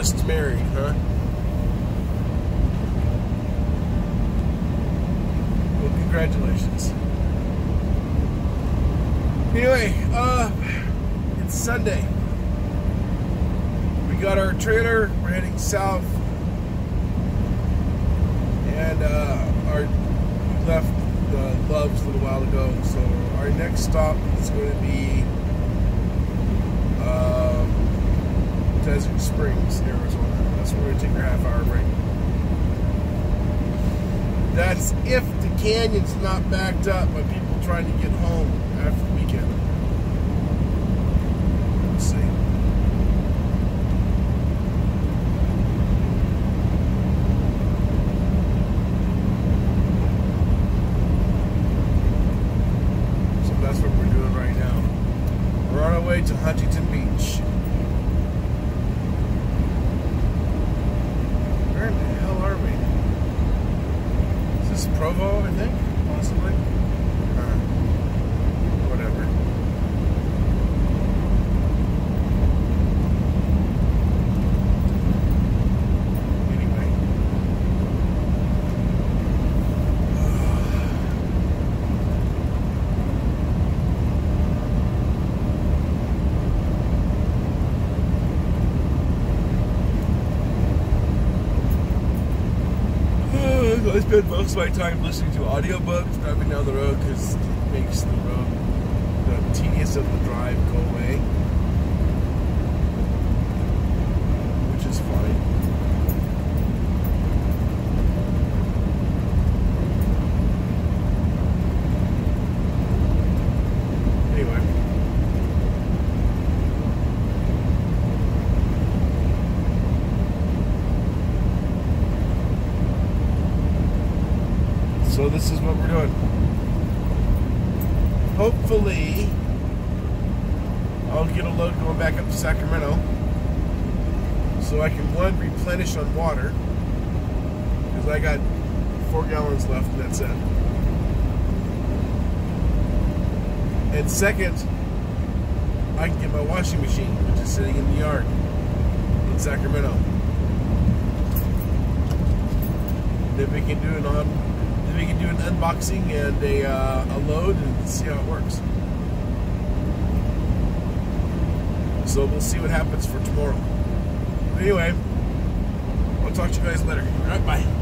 just married, huh? Well, congratulations. Anyway, uh, it's Sunday. We got our trailer. We're heading south, and uh, our we left the Loves a little while ago. So our next stop is going to be Springs, Arizona. That's where going take our half hour break. That's if the canyon's not backed up by people trying to get home after the weekend. Let's see. So that's what we're doing right now. We're on our way to Huntington Beach. Where in the hell are we? Is this Provo, I think? Possibly? Uh, whatever. Anyway. I spend most of my time listening to audiobooks driving down the road because it makes the road, the tedious of the drive go away. Which is fine. Anyway. So this is what we're doing. Hopefully, I'll get a load going back up to Sacramento, so I can one replenish on water because I got four gallons left, and that's it. And second, I can get my washing machine, which is sitting in the yard in Sacramento. Then we can do an on we can do an unboxing and a, uh, a load and see how it works. So we'll see what happens for tomorrow. But anyway, I'll talk to you guys later. All right, bye.